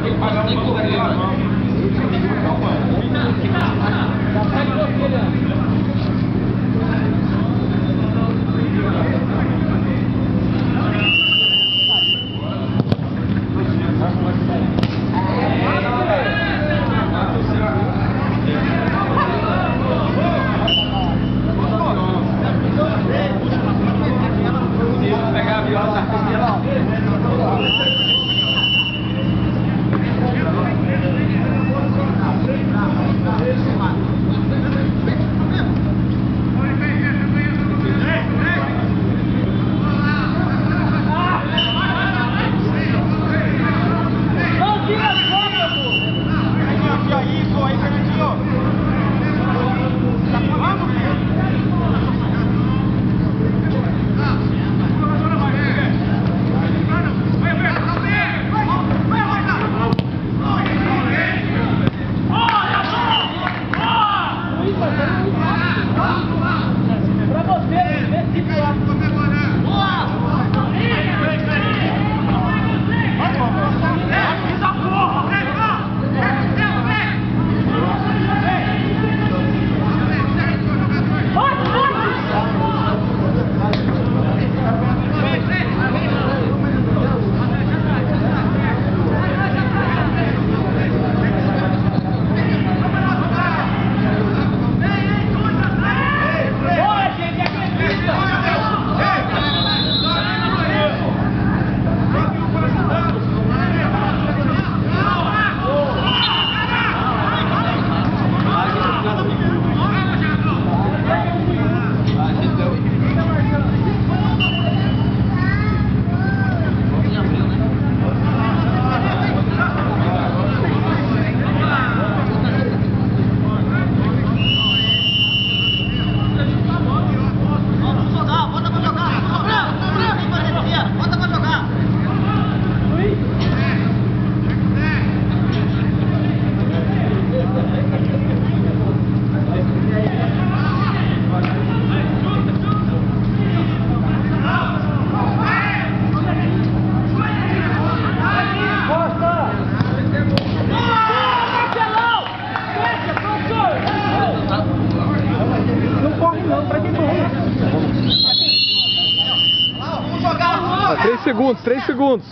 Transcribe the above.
Thank you. Fernandinho, aí, Fernandinho. Tá pulando, filho? Pra você, vê se pode. 3 segundos, 3 segundos.